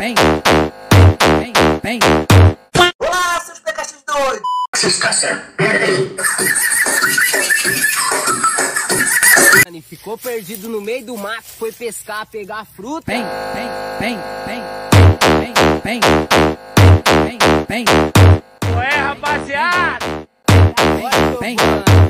vem, vem, vem. Olá, seus pecaxis doidos! Vocês caçaram. Peraí. Ficou perdido no meio do mato, foi pescar, pegar fruta. Vem, vem, vem, vem, vem, vem, vem, vem. Ué, rapaziada! Vem. Fala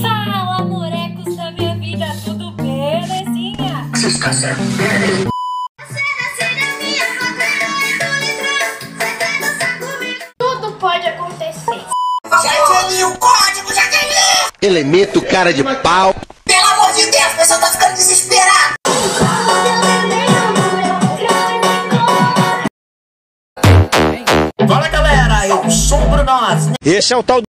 Fala, morecos da minha vida, tudo belezinha? Caçaram. Peraí. Tudo pode acontecer. O código! Elemento cara de pau. Desesperado! Fala galera, eu sou o Bruno Esse é o tal